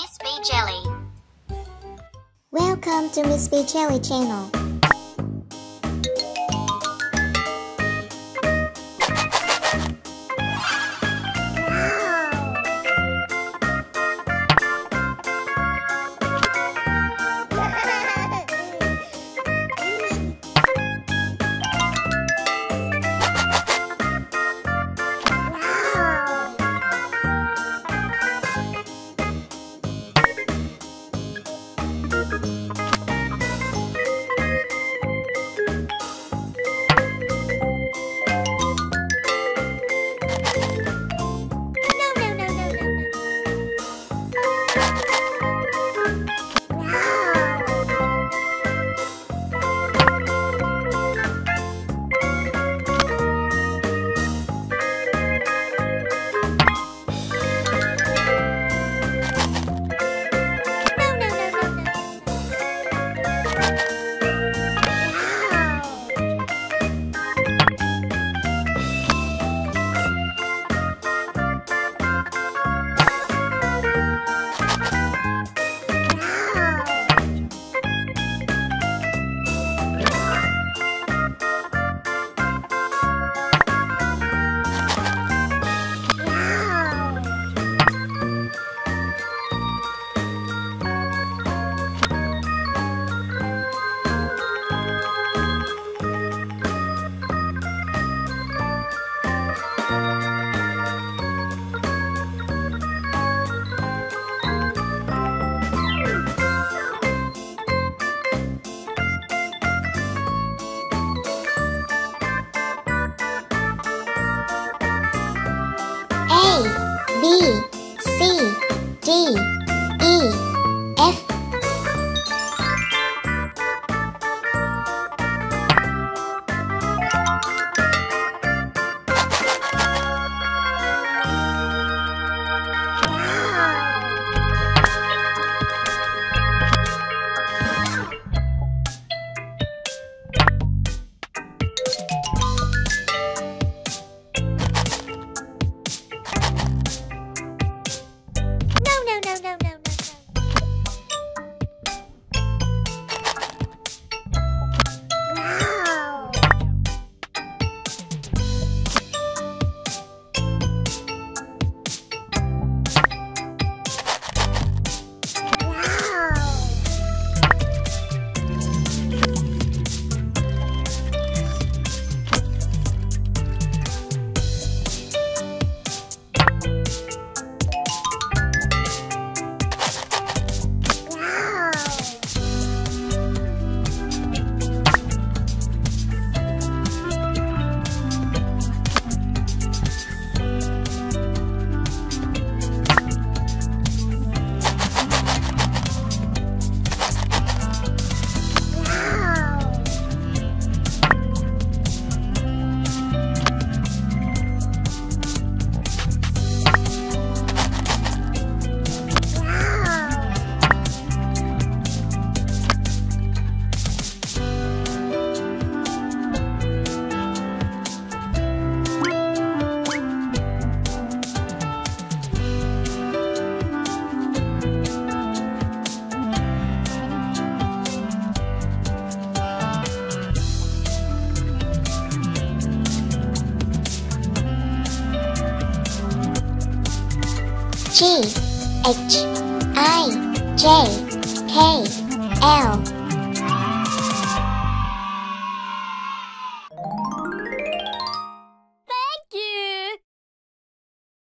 Miss B Jelly. Welcome to Miss B Jelly channel. G H I J K L